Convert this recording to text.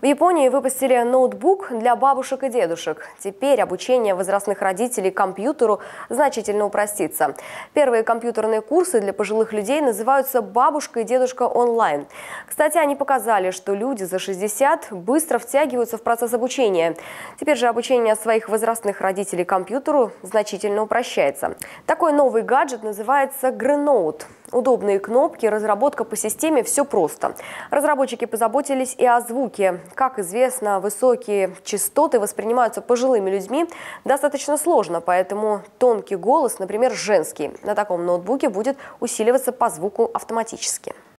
В Японии выпустили ноутбук для бабушек и дедушек. Теперь обучение возрастных родителей компьютеру значительно упростится. Первые компьютерные курсы для пожилых людей называются «Бабушка и дедушка онлайн». Кстати, они показали, что люди за 60 быстро втягиваются в процесс обучения. Теперь же обучение своих возрастных родителей компьютеру значительно упрощается. Такой новый гаджет называется Grenote. Удобные кнопки, разработка по системе – все просто. Разработчики позаботились и о звуке. Как известно, высокие частоты воспринимаются пожилыми людьми достаточно сложно, поэтому тонкий голос, например, женский, на таком ноутбуке будет усиливаться по звуку автоматически.